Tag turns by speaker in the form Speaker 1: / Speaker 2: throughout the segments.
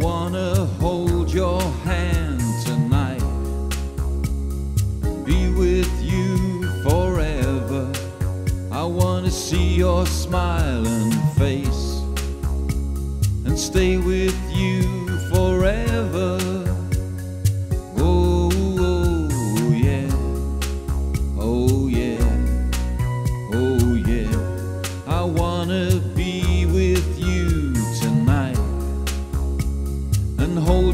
Speaker 1: wanna hold your hand tonight, be with you forever. I wanna see your smiling face and stay with you forever.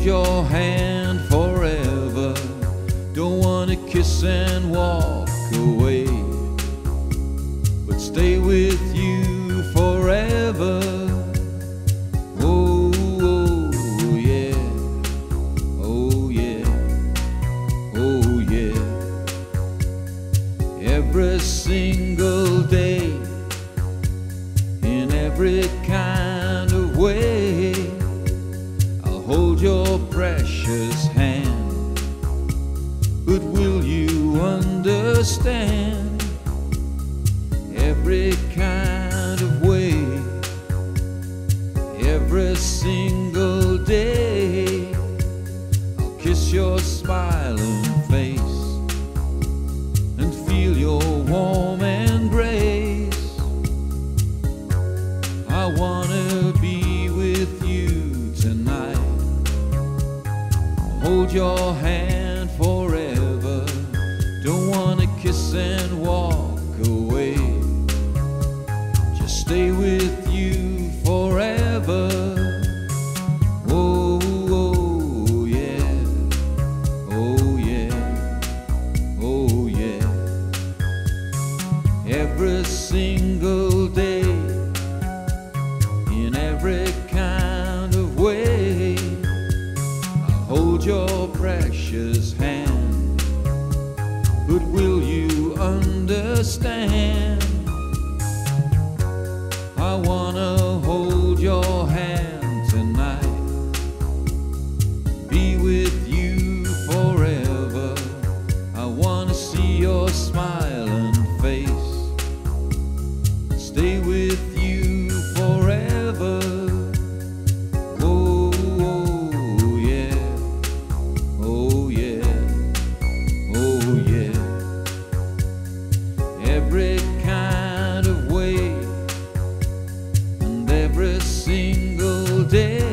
Speaker 1: Your hand forever. Don't wanna kiss and walk away, hold your precious hand. But will you understand every kind of way, every single day? I'll kiss your smiling face Hold your hand forever. Don't wanna kiss and walk away. Just stay with you forever. Oh, oh yeah. Oh yeah. Oh yeah. Every single will you understand? I wanna hold your hand tonight, be with you forever. I wanna see your smiling face, stay with every single day.